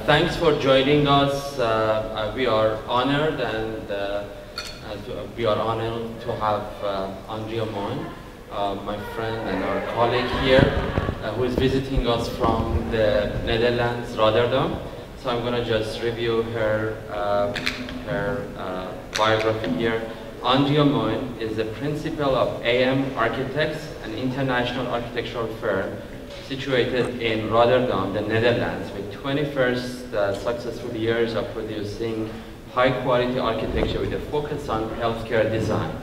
Thanks for joining us. Uh, uh, we are honored and uh, uh, uh we are honored to have uh, Andrea Mohn, my friend and our colleague here, who is visiting us from the Netherlands, Rotterdam. So I'm going to just review her, her biography here. Andrea Mohn is the principal of AM Architects, an international architectural firm situated in Rotterdam, the Netherlands, 21st uh, successful years of producing high-quality architecture with a focus on healthcare design.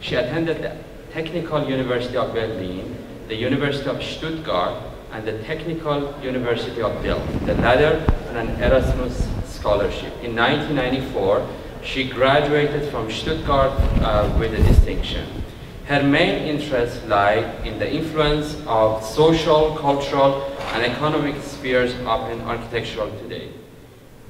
She attended the Technical University of Berlin, the University of Stuttgart, and the Technical University of Delft, the latter on an Erasmus scholarship. In 1994, she graduated from Stuttgart uh, with a distinction. Her main interests lie in the influence of social, cultural, and economic spheres an architectural today.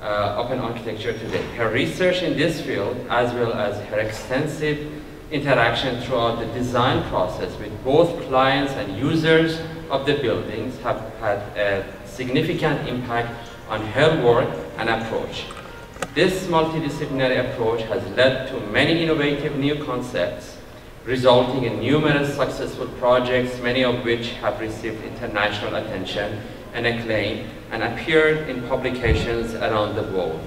Uh, open architecture today. Her research in this field, as well as her extensive interaction throughout the design process with both clients and users of the buildings have had a significant impact on her work and approach. This multidisciplinary approach has led to many innovative new concepts resulting in numerous successful projects, many of which have received international attention and acclaim and appeared in publications around the world.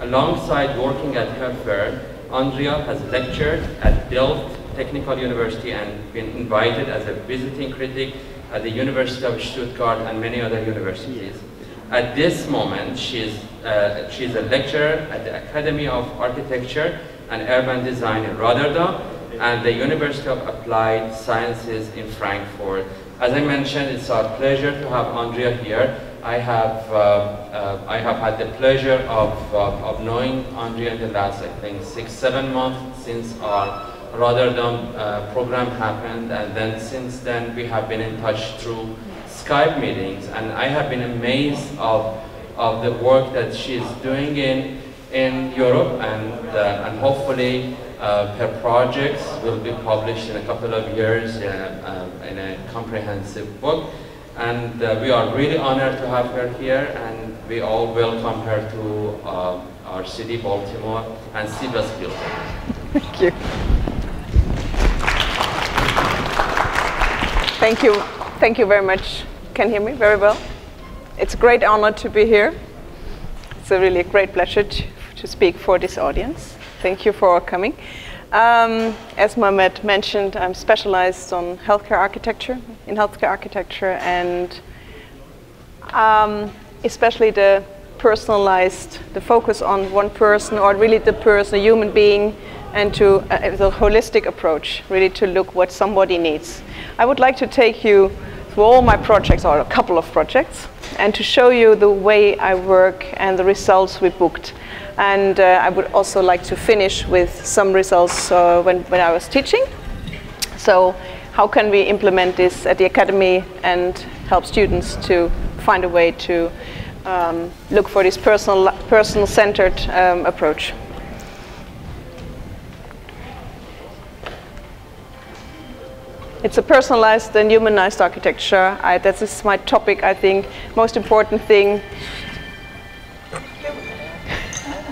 Alongside working at her firm, Andrea has lectured at Delft Technical University and been invited as a visiting critic at the University of Stuttgart and many other universities. At this moment, she is, uh, she is a lecturer at the Academy of Architecture and Urban Design in Rotterdam and the University of Applied Sciences in Frankfurt. As I mentioned, it's our pleasure to have Andrea here. I have, uh, uh, I have had the pleasure of, uh, of knowing Andrea in the last, I think, six, seven months since our Rotterdam uh, program happened, and then since then we have been in touch through Skype meetings, and I have been amazed of, of the work that she is doing in, in Europe, and, uh, and hopefully uh, her projects will be published in a couple of years uh, um, in a comprehensive book. And uh, we are really honored to have her here and we all welcome her to uh, our city, Baltimore, and building. Thank you. Thank you. Thank you very much. Can hear me very well? It's a great honor to be here. It's a really great pleasure to, to speak for this audience. Thank you for coming. Um, as Mohamed mentioned, I'm specialized on healthcare architecture, in healthcare architecture, and um, especially the personalized, the focus on one person or really the person, a human being, and to uh, the holistic approach, really to look what somebody needs. I would like to take you through all my projects, or a couple of projects, and to show you the way I work and the results we booked. And uh, I would also like to finish with some results uh, when, when I was teaching. So how can we implement this at the academy and help students to find a way to um, look for this personal, personal-centered um, approach. It's a personalized and humanized architecture. I, that is my topic, I think, most important thing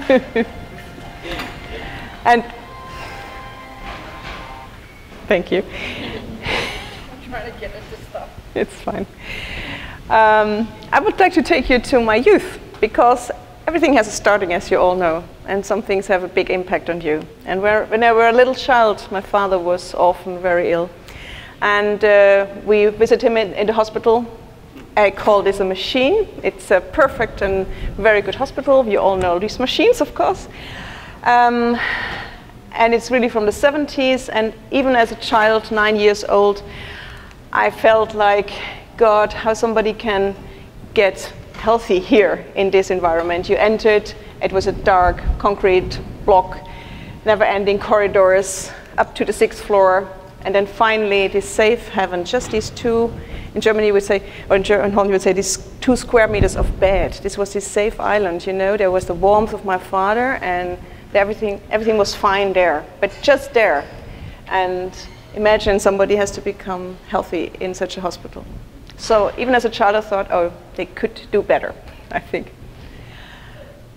and thank you. I'm trying to get it to stop. It's fine. Um, I would like to take you to my youth because everything has a starting, as you all know, and some things have a big impact on you. And when I was a little child, my father was often very ill. And uh, we visited him in, in the hospital I call this a machine. It's a perfect and very good hospital. You all know these machines, of course. Um, and it's really from the 70s. And even as a child, nine years old, I felt like, God, how somebody can get healthy here in this environment. You entered, it was a dark concrete block, never ending corridors up to the sixth floor. And then finally, this safe heaven, just these two in Germany, we say, or in, in Holland, we would say, these two square meters of bed. This was this safe island, you know. There was the warmth of my father, and everything, everything was fine there, but just there. And imagine somebody has to become healthy in such a hospital. So even as a child, I thought, oh, they could do better, I think.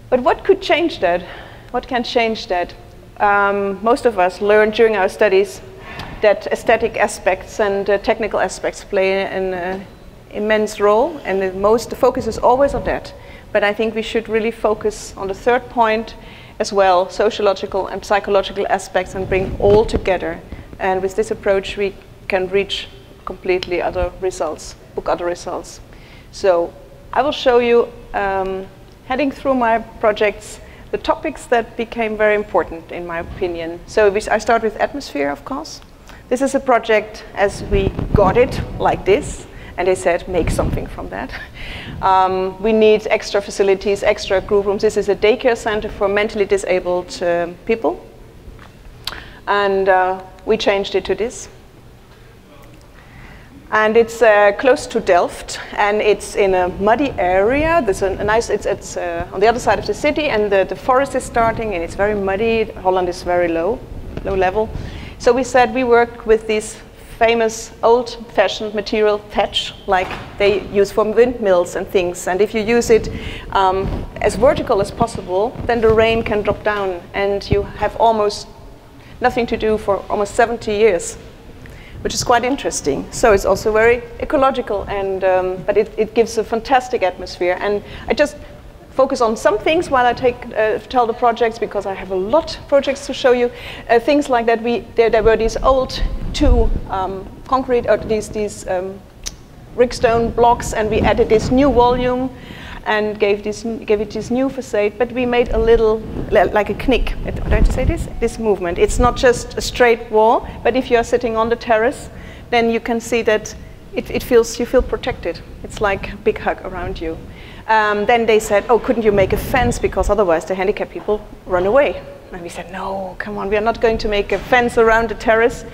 But what could change that? What can change that? Um, most of us learned during our studies that aesthetic aspects and uh, technical aspects play an uh, immense role, and the most the focus is always on that. But I think we should really focus on the third point as well, sociological and psychological aspects, and bring all together. And with this approach, we can reach completely other results, book other results. So I will show you, um, heading through my projects, the topics that became very important in my opinion. So I start with atmosphere, of course. This is a project as we got it, like this, and they said, make something from that. Um, we need extra facilities, extra group rooms. This is a daycare center for mentally disabled uh, people. And uh, we changed it to this. And it's uh, close to Delft, and it's in a muddy area. There's a, nice, it's, it's uh, on the other side of the city, and the, the forest is starting, and it's very muddy. Holland is very low, low level. So we said we work with these famous old-fashioned material thatch, like they use for windmills and things. And if you use it um, as vertical as possible, then the rain can drop down, and you have almost nothing to do for almost 70 years, which is quite interesting. So it's also very ecological, and um, but it, it gives a fantastic atmosphere. And I just focus on some things while I take, uh, tell the projects because I have a lot of projects to show you. Uh, things like that, we, there, there were these old two um, concrete, or these, these um, rickstone blocks and we added this new volume and gave, this, gave it this new facade, but we made a little, like a knick, don't you say this? This movement. It's not just a straight wall, but if you're sitting on the terrace, then you can see that it, it feels, you feel protected. It's like a big hug around you. Um, then they said, oh, couldn't you make a fence because otherwise the handicapped people run away. And we said, no, come on, we are not going to make a fence around the terrace.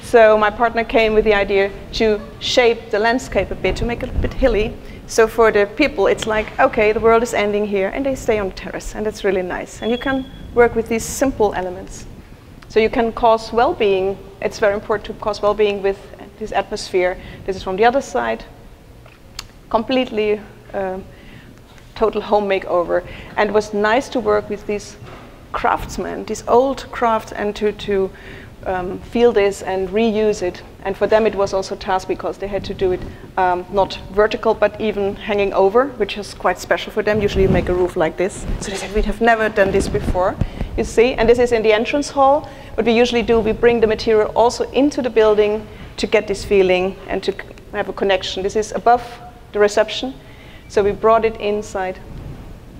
So my partner came with the idea to shape the landscape a bit, to make it a bit hilly. So for the people, it's like, okay, the world is ending here, and they stay on the terrace, and that's really nice. And you can work with these simple elements. So you can cause well-being. It's very important to cause well-being with this atmosphere. This is from the other side, completely uh, total home makeover. And it was nice to work with these craftsmen, these old crafts, and to, to um, feel this and reuse it. And for them, it was also a task because they had to do it um, not vertical, but even hanging over, which is quite special for them. Usually, you make a roof like this. So they said, we have never done this before. You see, and this is in the entrance hall. What we usually do, we bring the material also into the building to get this feeling and to have a connection. This is above the reception. So we brought it inside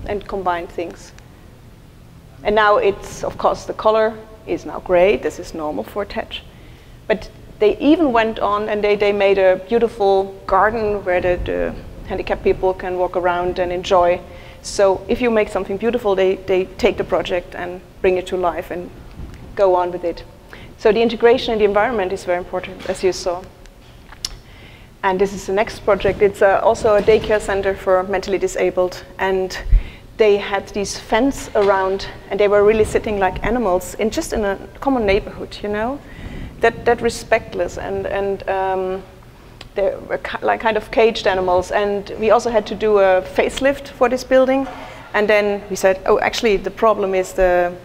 and combined things. And now it's, of course, the color is now gray. This is normal for thatch. But they even went on and they, they made a beautiful garden where the, the handicapped people can walk around and enjoy. So if you make something beautiful, they, they take the project and bring it to life and go on with it. So the integration in the environment is very important, as you saw. And this is the next project. It's uh, also a daycare center for mentally disabled. And they had these fence around, and they were really sitting like animals in just in a common neighborhood, you know? That, that respectless and, and um, they were like kind of caged animals. And we also had to do a facelift for this building. And then we said, oh, actually, the problem is the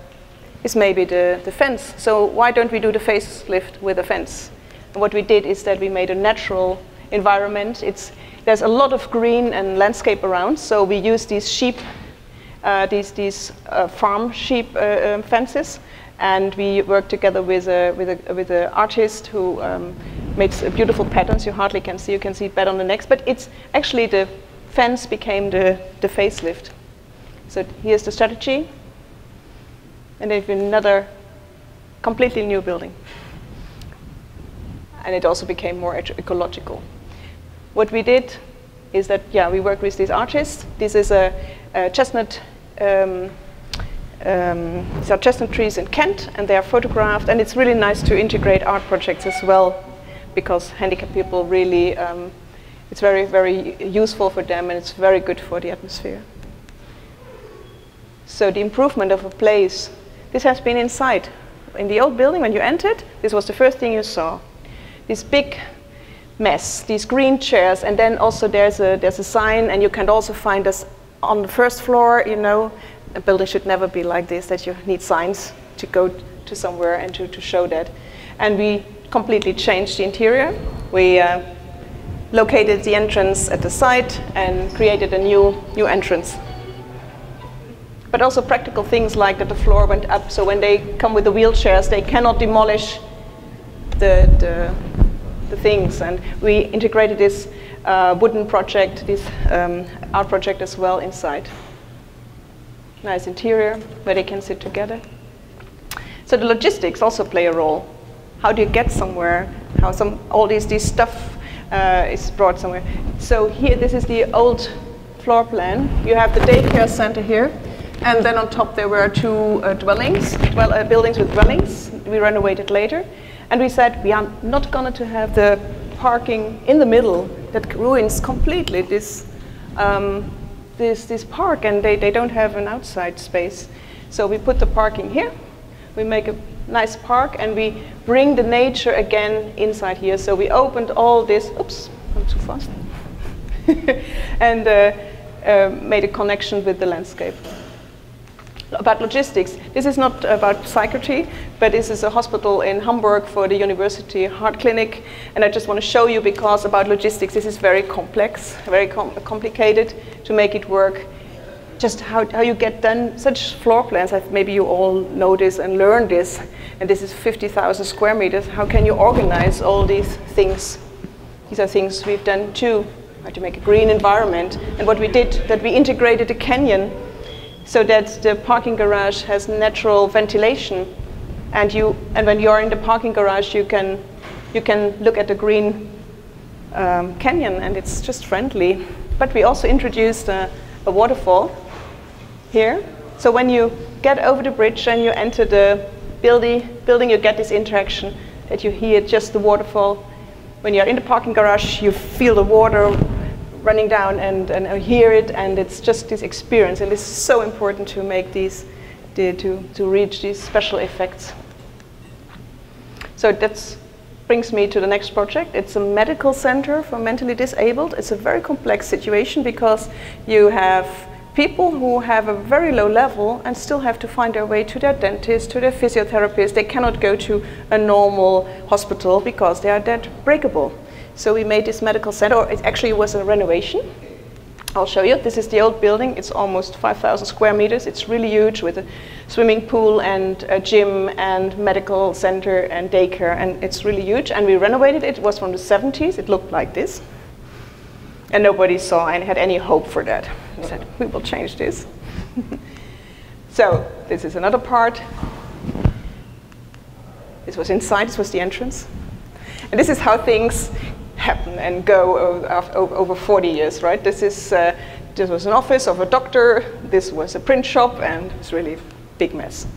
is maybe the, the fence. So why don't we do the facelift with a fence? And what we did is that we made a natural environment. It's, there's a lot of green and landscape around, so we use these sheep, uh, these, these uh, farm sheep uh, um, fences, and we work together with a, with a, with an artist who um, makes beautiful patterns you hardly can see. You can see it better on the next, but it's actually the fence became the, the facelift. So here's the strategy, and then another completely new building. And it also became more ecological. What we did is that, yeah, we worked with these artists. This is a, a chestnut, um, um, these are chestnut trees in Kent, and they are photographed, and it's really nice to integrate art projects as well, because handicapped people really, um, it's very, very useful for them, and it's very good for the atmosphere. So the improvement of a place, this has been inside. In the old building, when you entered, this was the first thing you saw. This big mess, these green chairs, and then also there's a, there's a sign, and you can also find us on the first floor, you know, a building should never be like this, that you need signs to go to somewhere and to, to show that. And we completely changed the interior. We uh, located the entrance at the site and created a new, new entrance. But also practical things like that the floor went up, so when they come with the wheelchairs, they cannot demolish the, the, the things. And we integrated this uh, wooden project, this um, art project as well inside. Nice interior where they can sit together. So the logistics also play a role. How do you get somewhere? How some all these this stuff uh, is brought somewhere. So here, this is the old floor plan. You have the daycare center here, and then on top there were two uh, dwellings, well, uh, buildings with dwellings. We renovated later, and we said we are not going to have the parking in the middle that ruins completely this um, this this park, and they, they don't have an outside space. So we put the parking here. We make a nice park and we bring the nature again inside here. So we opened all this, oops, I'm too fast, and uh, uh, made a connection with the landscape. About logistics, this is not about psychiatry, but this is a hospital in Hamburg for the University Heart Clinic. And I just want to show you because about logistics, this is very complex, very com complicated to make it work just how, how you get done such floor plans. Maybe you all know this and learn this. And this is 50,000 square meters. How can you organize all these things? These are things we've done too. How to make a green environment. And what we did, that we integrated a canyon so that the parking garage has natural ventilation. And, you, and when you're in the parking garage, you can, you can look at the green um, canyon and it's just friendly. But we also introduced a, a waterfall here. So when you get over the bridge and you enter the building, building you get this interaction that you hear just the waterfall. When you're in the parking garage, you feel the water running down and, and hear it, and it's just this experience. And it's so important to make these, the, to, to reach these special effects. So that brings me to the next project. It's a medical center for mentally disabled. It's a very complex situation because you have people who have a very low level and still have to find their way to their dentist, to their physiotherapist. They cannot go to a normal hospital because they are dead breakable. So we made this medical center, it actually was a renovation. I'll show you. This is the old building. It's almost 5,000 square meters. It's really huge with a swimming pool and a gym and medical center and daycare. And it's really huge. And we renovated it. It was from the 70s. It looked like this. And nobody saw and had any hope for that. We said, we will change this. so this is another part. This was inside, this was the entrance. And this is how things happen and go over, over 40 years, right? This, is, uh, this was an office of a doctor, this was a print shop, and it's really a big mess.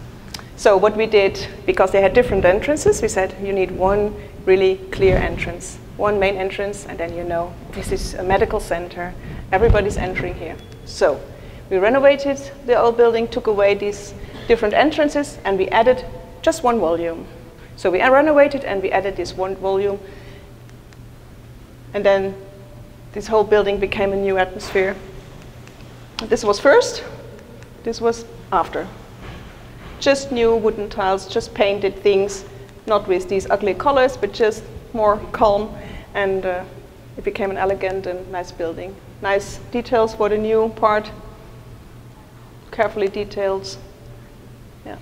So what we did, because they had different entrances, we said you need one really clear entrance one main entrance, and then you know this is a medical center. Everybody's entering here. So we renovated the old building, took away these different entrances, and we added just one volume. So we renovated and we added this one volume. And then this whole building became a new atmosphere. This was first, this was after. Just new wooden tiles, just painted things, not with these ugly colors, but just more calm, and uh, it became an elegant and nice building. Nice details for the new part, carefully detailed. Yeah,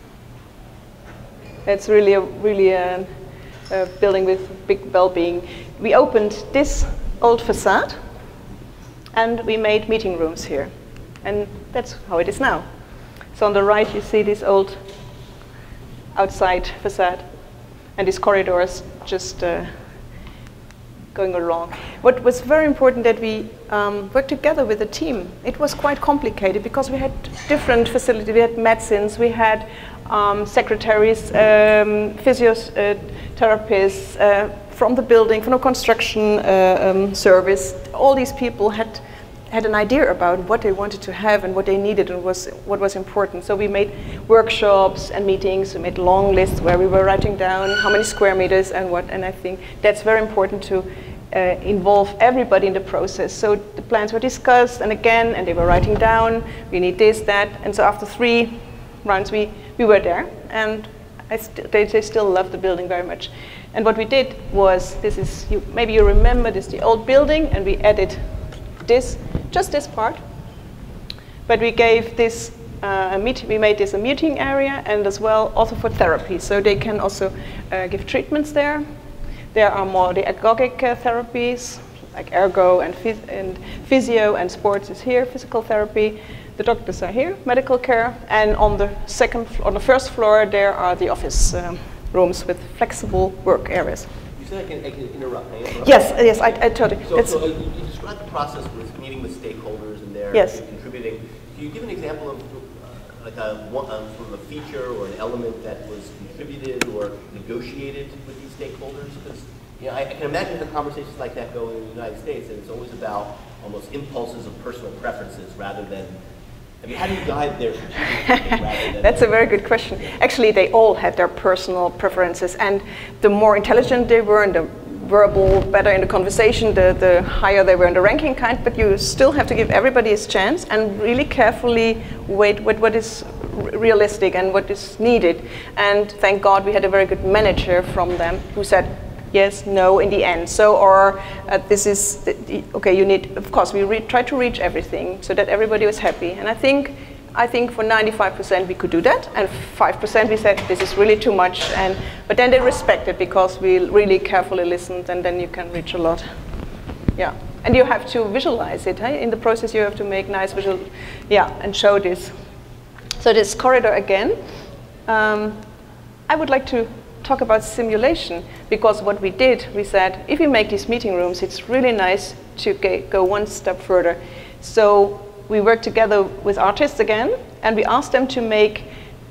it's really a really a, a building with big well-being. We opened this old facade, and we made meeting rooms here, and that's how it is now. So on the right, you see this old outside facade, and these corridors just. Uh, going along. What was very important that we um, worked together with a team. It was quite complicated because we had different facilities. We had medicines, we had um, secretaries, um, physiotherapists uh, from the building, from the construction uh, um, service. All these people had had an idea about what they wanted to have and what they needed and was what was important. So we made workshops and meetings. We made long lists where we were writing down how many square meters and what. And I think that's very important to uh, involve everybody in the process. So the plans were discussed and again, and they were writing down, we need this, that. And so after three rounds, we, we were there. And st they, they still love the building very much. And what we did was, this is, you, maybe you remember this, the old building, and we added this, just this part. But we gave this uh, meet, we made this a meeting area and as well also for therapy. So they can also uh, give treatments there. There are more the agogic uh, therapies, like ergo and, phys and physio and sports is here, physical therapy. The doctors are here, medical care, and on the second, on the first floor, there are the office um, rooms with flexible work areas. You said I can, I can interrupt. I interrupt. Yes, yes, I, I you. So, so uh, you you described the process with meeting with stakeholders and they're Yes. contributing. Can you give an example of uh, like a, one, um, of a feature or an element that was contributed or negotiated with these stakeholders? Because you know, I, I can imagine the conversations like that go in the United States, and it's always about almost impulses of personal preferences rather than. Mean, how do you guide their? That's a very good question. Actually, they all had their personal preferences, and the more intelligent they were, and the verbal, better in the conversation, the, the higher they were in the ranking kind. But you still have to give everybody his chance and really carefully wait what, what is realistic and what is needed. And thank God we had a very good manager from them who said, yes, no in the end. So, or uh, this is, the, the, okay, you need, of course, we try to reach everything so that everybody was happy. And I think, I think for 95% we could do that, and 5% we said, this is really too much. And, but then they respected because we really carefully listened, and then you can reach a lot. Yeah. And you have to visualize it. Hey? In the process, you have to make nice visual, yeah, and show this. So this corridor again, um, I would like to talk about simulation because what we did, we said, if we make these meeting rooms, it's really nice to go one step further. So we worked together with artists again, and we asked them to make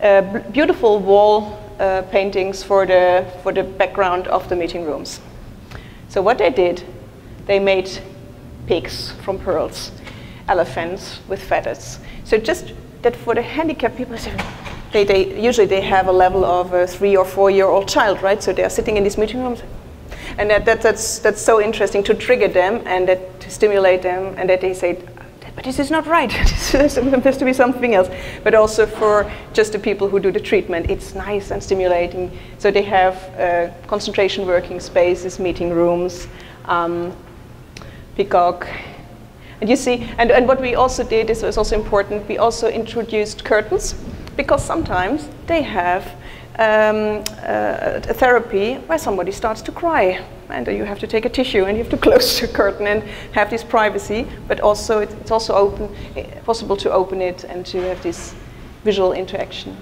uh, beautiful wall uh, paintings for the, for the background of the meeting rooms. So what they did, they made pigs from pearls, elephants with feathers. So just that for the handicapped people, they, they usually they have a level of a three or four year old child, right? So they are sitting in these meeting rooms, and that, that, that's that's so interesting to trigger them and that to stimulate them, and that they say. But this is not right. This there has to be something else. But also for just the people who do the treatment, it's nice and stimulating. So they have uh, concentration working spaces, meeting rooms, um, peacock. And you see, and, and what we also did, this was also important, we also introduced curtains because sometimes they have um, uh, a therapy where somebody starts to cry and you have to take a tissue and you have to close the curtain and have this privacy, but also it, it's also open, eh, possible to open it and to have this visual interaction.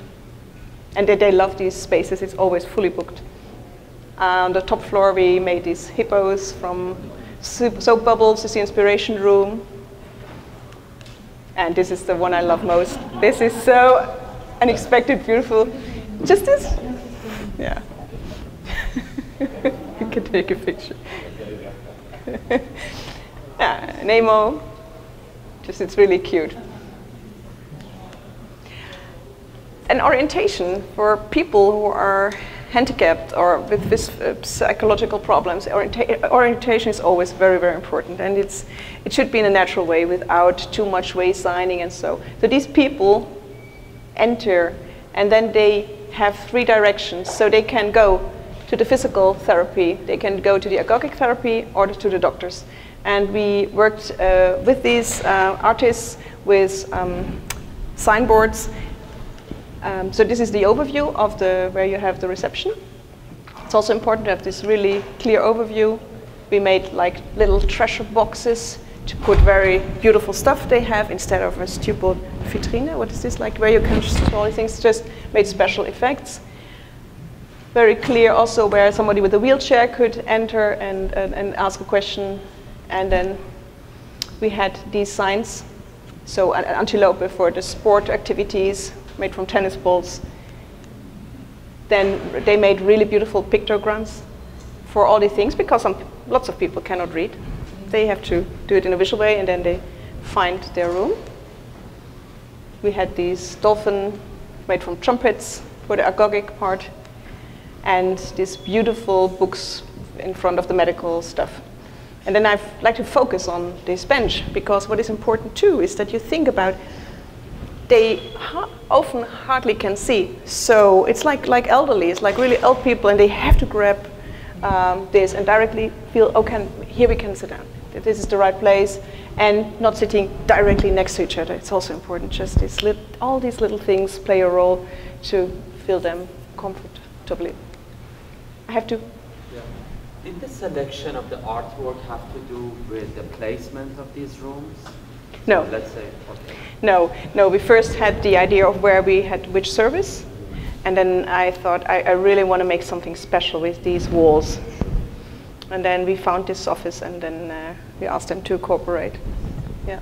And they, they love these spaces, it's always fully booked. Uh, on the top floor, we made these hippos from soup, soap bubbles. Is the inspiration room. And this is the one I love most. This is so unexpected, beautiful. Just this? Yeah. you can take a picture. yeah, Nemo. Just, it's really cute. an orientation for people who are handicapped or with this uh, psychological problems. Orienta- orientation is always very, very important, and it's it should be in a natural way without too much way signing and so. So these people enter, and then they have three directions. So they can go to the physical therapy, they can go to the agogic therapy, or to the doctors. And we worked uh, with these uh, artists with um, signboards um, so this is the overview of the where you have the reception. It's also important to have this really clear overview. We made like little treasure boxes to put very beautiful stuff they have instead of a stupid vitrine. What is this like where you can store things? Just made special effects. Very clear also where somebody with a wheelchair could enter and, and, and ask a question. And then we had these signs. So an antelope for the sport activities, made from tennis balls. Then they made really beautiful pictograms for all these things because some, lots of people cannot read. They have to do it in a visual way and then they find their room. We had these dolphin made from trumpets for the agogic part and these beautiful books in front of the medical stuff. And then I'd like to focus on this bench because what is important too is that you think about they ha often hardly can see. So it's like, like elderly, it's like really old people and they have to grab um, this and directly feel, oh, can, here we can sit down. This is the right place and not sitting directly next to each other. It's also important. Just this all these little things play a role to feel them comfortably. I have to. Yeah. Did the selection of the artwork have to do with the placement of these rooms? No. So let's say, okay. No, no. We first had the idea of where we had which service, and then I thought I, I really want to make something special with these walls. And then we found this office, and then uh, we asked them to cooperate. Yeah.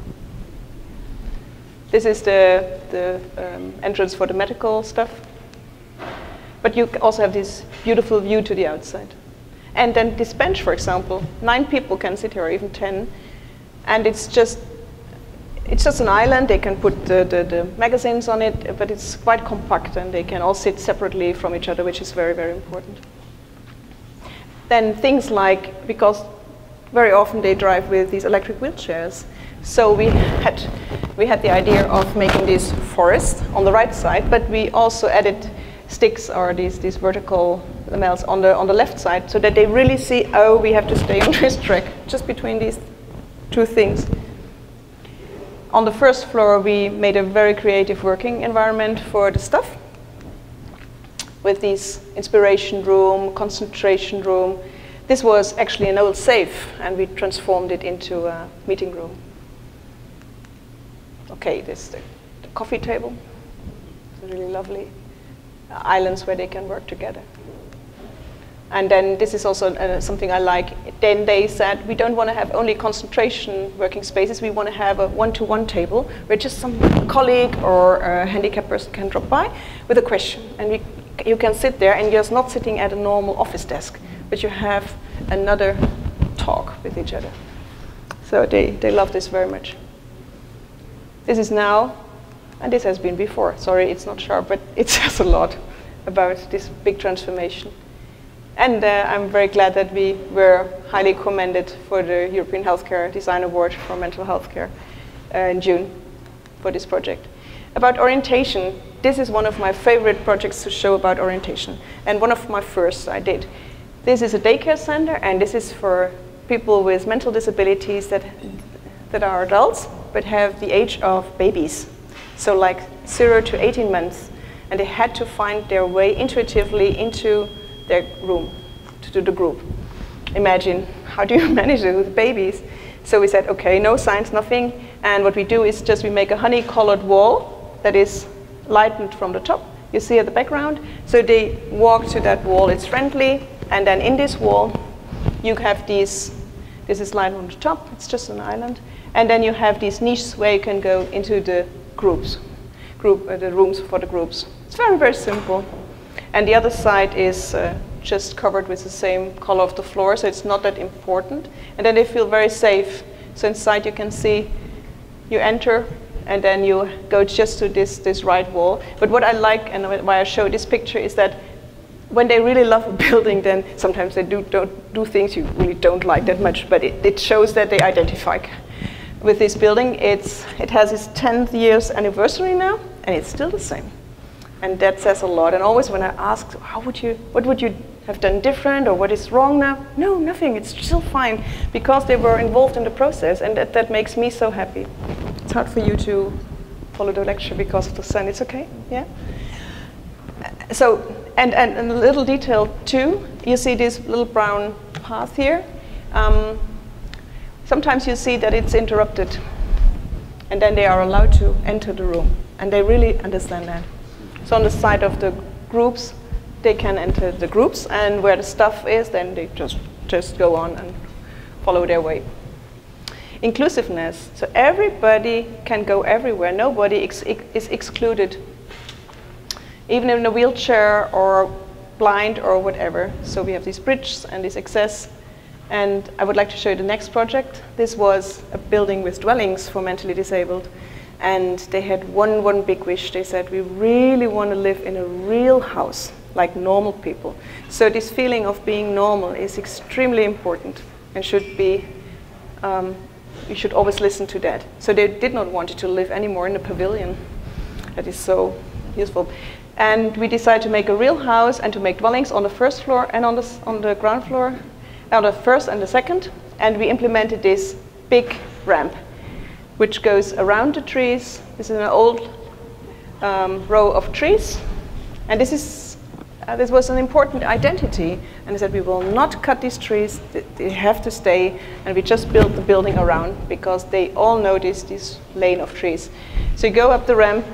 This is the the um, entrance for the medical stuff. But you also have this beautiful view to the outside. And then this bench, for example, nine people can sit here, or even ten, and it's just it's just an island. They can put the, the, the, magazines on it, but it's quite compact and they can all sit separately from each other, which is very, very important. Then things like, because very often they drive with these electric wheelchairs, so we had, we had the idea of making this forest on the right side, but we also added sticks or these, these vertical lamelles on the, on the left side so that they really see, oh, we have to stay on this track, just between these two things. On the first floor, we made a very creative working environment for the staff with this inspiration room, concentration room. This was actually an old safe, and we transformed it into a meeting room. Okay, this is the, the coffee table. It's really lovely. Islands where they can work together. And then this is also uh, something I like. Then they said, we don't want to have only concentration working spaces. We want to have a one-to-one table where just some colleague or a handicapped person can drop by with a question. And we, you can sit there and you're not sitting at a normal office desk, but you have another talk with each other. So they, they love this very much. This is now, and this has been before. Sorry, it's not sharp, but it says a lot about this big transformation. And uh, I'm very glad that we were highly commended for the European Healthcare Design Award for Mental Healthcare uh, in June for this project. About orientation, this is one of my favorite projects to show about orientation, and one of my first I did. This is a daycare center, and this is for people with mental disabilities that, that are adults, but have the age of babies. So like zero to 18 months, and they had to find their way intuitively into their room, to do the group. Imagine, how do you manage it with babies? So we said, okay, no signs, nothing. And what we do is just we make a honey-colored wall that is lightened from the top. You see at the background. So they walk to that wall. It's friendly. And then in this wall, you have these, this is lighted on the top. It's just an island. And then you have these niches where you can go into the groups, group, uh, the rooms for the groups. It's very, very simple. And the other side is uh, just covered with the same color of the floor, so it's not that important. And then they feel very safe. So inside you can see you enter and then you go just to this, this right wall. But what I like and why I show this picture is that when they really love a building, then sometimes they do, don't do things you really don't like that much, but it, it shows that they identify with this building. It's, it has its 10th year's anniversary now, and it's still the same and that says a lot. And always when I ask, how would you, what would you have done different or what is wrong now? No, nothing, it's still fine because they were involved in the process and that, that makes me so happy. It's hard for you to follow the lecture because of the sun, it's okay, yeah? So, and, and, and a little detail too, you see this little brown path here. Um, sometimes you see that it's interrupted and then they are allowed to enter the room and they really understand that. So on the side of the groups, they can enter the groups, and where the stuff is, then they just, just go on and follow their way. Inclusiveness, so everybody can go everywhere. Nobody ex is excluded, even in a wheelchair or blind or whatever. So we have these bridges and this access. And I would like to show you the next project. This was a building with dwellings for mentally disabled. And they had one, one big wish. They said, we really want to live in a real house, like normal people. So this feeling of being normal is extremely important and should be um, you should always listen to that. So they did not want to live anymore in a pavilion. That is so useful. And we decided to make a real house and to make dwellings on the first floor and on the, on the ground floor, on the first and the second. And we implemented this big ramp, which goes around the trees. This is an old um, row of trees. And this, is, uh, this was an important identity. And I said, we will not cut these trees. They have to stay. And we just built the building around because they all notice this lane of trees. So you go up the ramp,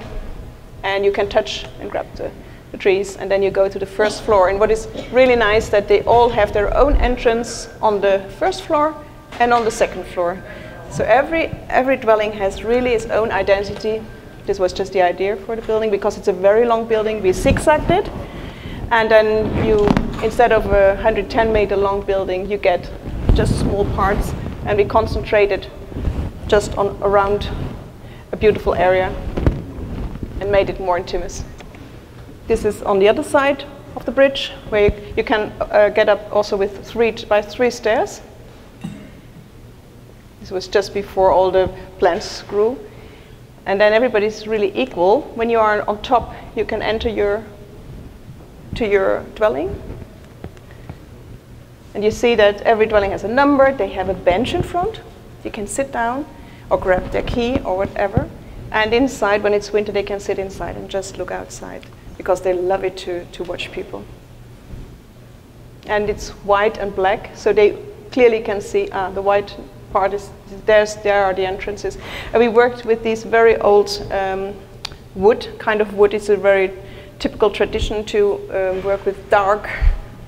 and you can touch and grab the, the, trees and then you go to the first floor and what is really nice that they all have their own entrance on the first floor and on the second floor so every every dwelling has really its own identity this was just the idea for the building because it's a very long building we zigzagged it and then you instead of a 110 meter long building you get just small parts and we concentrated just on around a beautiful area and made it more intimate. This is on the other side of the bridge where you, you can uh, get up also with three by three stairs. This was just before all the plants grew. And then everybody's really equal. When you are on top, you can enter your to your dwelling. And you see that every dwelling has a number. They have a bench in front. You can sit down or grab their key or whatever. And inside, when it's winter, they can sit inside and just look outside because they love it to, to watch people. And it's white and black, so they clearly can see ah, the white part is there's, there are the entrances. And we worked with these very old um, wood, kind of wood. It's a very typical tradition to um, work with dark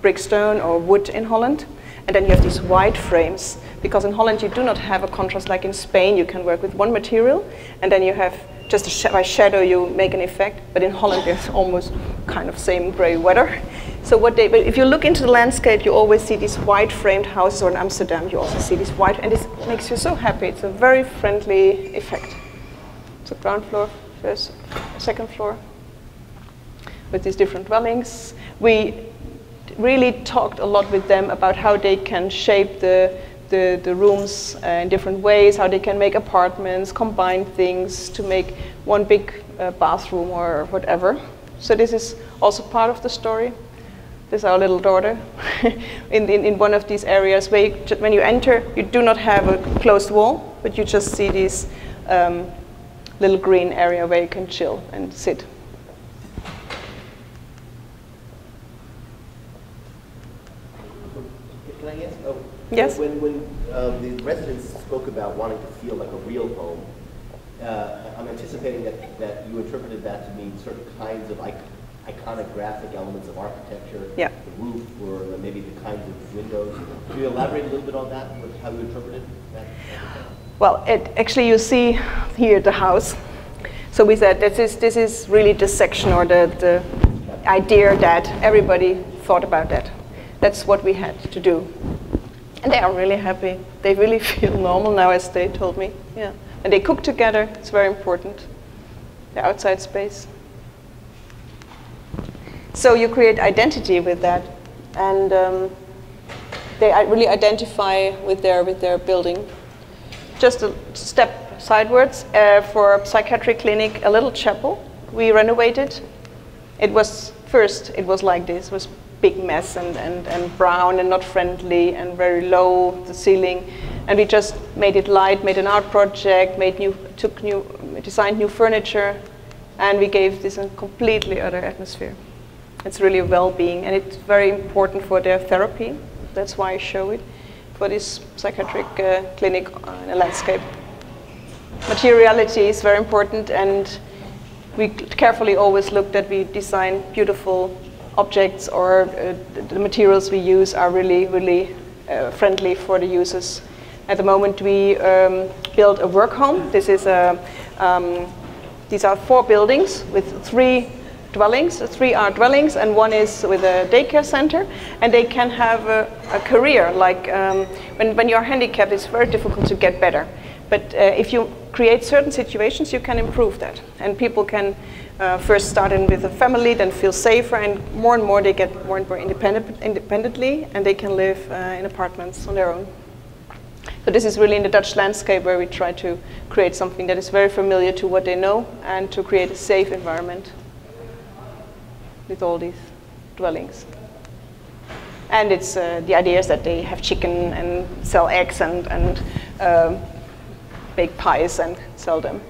brick stone or wood in Holland. And then you have these white frames, because in Holland you do not have a contrast like in Spain. You can work with one material, and then you have just sh by shadow you make an effect. But in Holland there's almost kind of same gray weather. So what they, but if you look into the landscape, you always see these white framed houses, or in Amsterdam you also see these white, and this makes you so happy. It's a very friendly effect. So ground floor, first, second floor, with these different dwellings. We really talked a lot with them about how they can shape the, the, the rooms uh, in different ways, how they can make apartments, combine things to make one big uh, bathroom or whatever. So this is also part of the story. This is our little daughter in, in, in, one of these areas where you, when you enter, you do not have a closed wall, but you just see this um, little green area where you can chill and sit. Yes. When, when um, the residents spoke about wanting to feel like a real home, uh, I'm anticipating that, that you interpreted that to mean certain kinds of iconographic elements of architecture, yeah. the roof, or maybe the kinds of windows. Can you elaborate a little bit on that, how you interpreted that? Well, it, actually you see here the house. So we said this is, this is really the section or the, the idea that everybody thought about that. That's what we had to do. And they are really happy. They really feel normal now, as they told me. Yeah. And they cook together. It's very important. The outside space. So you create identity with that, and um, they really identify with their with their building. Just a step sidewards uh, for a psychiatric clinic, a little chapel we renovated. It was first it was like this. Was big mess and, and, and brown and not friendly and very low, the ceiling. And we just made it light, made an art project, made new, took new, designed new furniture, and we gave this a completely other atmosphere. It's really a well-being, and it's very important for their therapy. That's why I show it for this psychiatric uh, clinic in a landscape. Materiality is very important, and we carefully always look that we design beautiful objects or uh, the materials we use are really, really uh, friendly for the users. At the moment, we um, build a work home. This is a, um, these are four buildings with three dwellings. Three are dwellings, and one is with a daycare center. And they can have a, a career. Like um, when, when you're handicapped, it's very difficult to get better. But uh, if you create certain situations, you can improve that. And people can uh, first starting with a family, then feel safer, and more and more they get more and more independent, independently, and they can live uh, in apartments on their own. So this is really in the Dutch landscape where we try to create something that is very familiar to what they know and to create a safe environment with all these dwellings. And it's uh, the idea is that they have chicken and sell eggs and, and um, bake pies and sell them.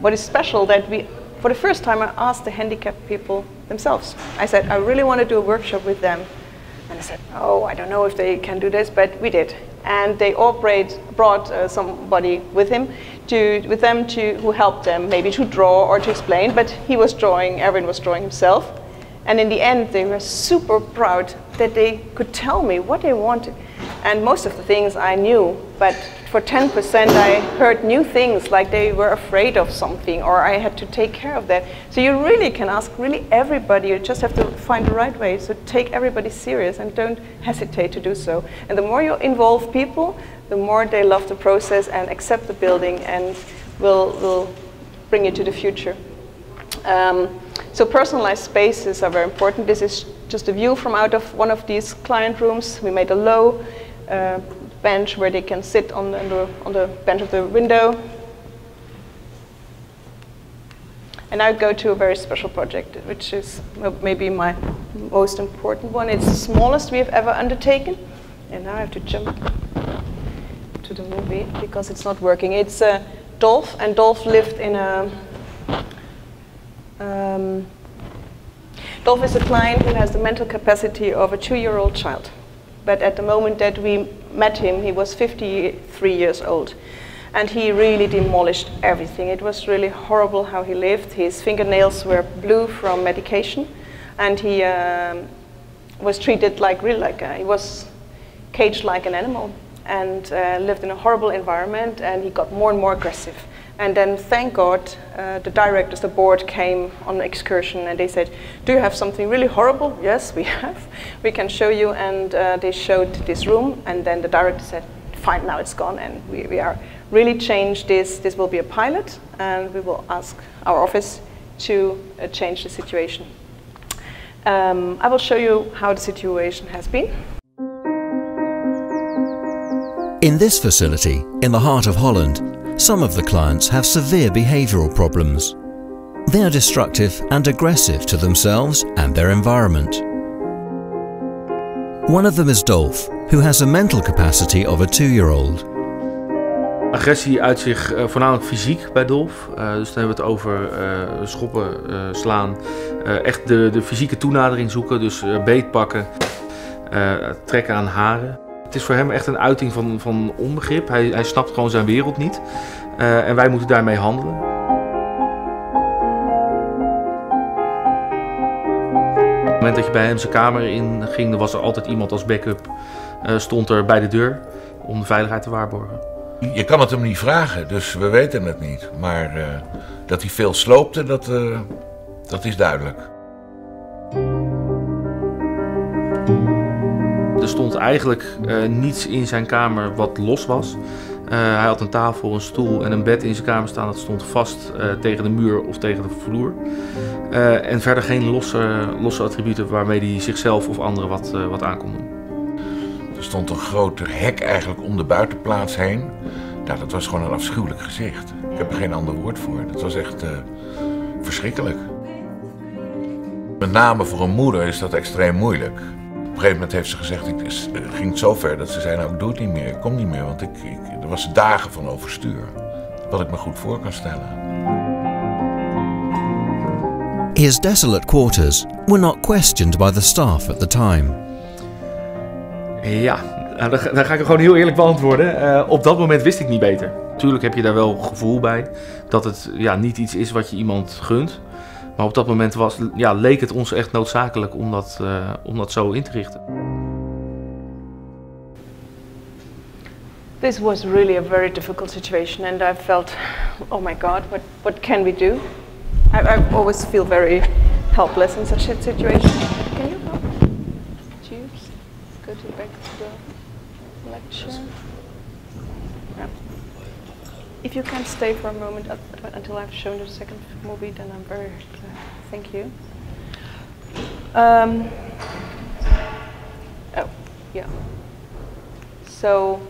What is special that we, for the first time, I asked the handicapped people themselves. I said, I really want to do a workshop with them. And I said, oh, I don't know if they can do this, but we did. And they all brought, uh, somebody with him, to, with them to, who helped them, maybe to draw or to explain, but he was drawing, Erwin was drawing himself. And in the end, they were super proud that they could tell me what they wanted. And most of the things I knew, but for 10% I heard new things like they were afraid of something or I had to take care of that. So you really can ask really everybody, you just have to find the right way. So take everybody serious and don't hesitate to do so. And the more you involve people, the more they love the process and accept the building and will, will bring you to the future. Um, so personalized spaces are very important. This is just a view from out of one of these client rooms. We made a low uh, bench where they can sit on the, on the, on the bench of the window. And now go to a very special project, which is maybe my most important one. It's the smallest we have ever undertaken. And now I have to jump to the movie because it's not working. It's uh, Dolph, and Dolph lived in a um, Dolph is a client who has the mental capacity of a two-year-old child. But at the moment that we met him, he was 53 years old. And he really demolished everything. It was really horrible how he lived. His fingernails were blue from medication. And he um, was treated like really like a, he was caged like an animal and uh, lived in a horrible environment. And he got more and more aggressive. And then, thank God, uh, the directors, the board came on an excursion and they said, Do you have something really horrible? Yes, we have. We can show you. And uh, they showed this room. And then the director said, Fine, now it's gone. And we, we are really changed this. This will be a pilot. And we will ask our office to uh, change the situation. Um, I will show you how the situation has been. In this facility, in the heart of Holland, some of the clients have severe behavioural problems. They are destructive and aggressive to themselves and their environment. One of them is Dolph, who has a mental capacity of a two-year-old. Agressie uit zich uh, voornamelijk fysiek bij Dolf. Uh, dus dan hebben we het over uh, schoppen, slaan. echt de, de fysieke toenadering zoeken. Dus beet pakken, trekken aan haren. Het is voor hem echt een uiting van, van onbegrip. Hij, hij snapt gewoon zijn wereld niet. Uh, en wij moeten daarmee handelen. Op het moment dat je bij hem zijn kamer in ging, was er altijd iemand als backup. Uh, stond er bij de deur om de veiligheid te waarborgen. Je kan het hem niet vragen, dus we weten het niet. Maar uh, dat hij veel sloopte, dat, dat is duidelijk. Er stond eigenlijk uh, niets in zijn kamer wat los was. Uh, hij had een tafel, een stoel en een bed in zijn kamer staan. Dat stond vast uh, tegen de muur of tegen de vloer. en verder geen losse, losse attributen waarmee hij zichzelf of anderen wat, wat aan kon doen. Er stond een groter hek eigenlijk om de buitenplaats heen. Nou, dat was gewoon een afschuwelijk gezicht. Ik heb er geen ander woord voor. Dat was echt verschrikkelijk. Met name voor een moeder is dat extreem moeilijk. Op een gegeven moment heeft ze gezegd, ik uh, ging zo ver dat ze zei, nou ik doe het niet meer, ik kom niet meer, want ik, ik, er was dagen van overstuur. Wat ik me goed voor kan stellen. His desolate quarters were not questioned by the staff at the time. Ja, nou, dan, ga ik er gewoon heel eerlijk beantwoorden. Uh, op dat moment wist ik niet beter. Tuurlijk heb je daar wel gevoel bij dat het ja, niet iets is wat je iemand gunt. Maar op dat moment was, ja, leek het ons echt noodzakelijk om dat, uh, om dat zo in te richten. This was really a very difficult situation and I felt, oh my God, what, what can we do? I, I always feel very helpless in such a situation. Can you go? Tubes? Go to back to the lecture. If you can stay for a moment until I've shown the second movie, then I'm very glad. Thank you. Um, oh, yeah. So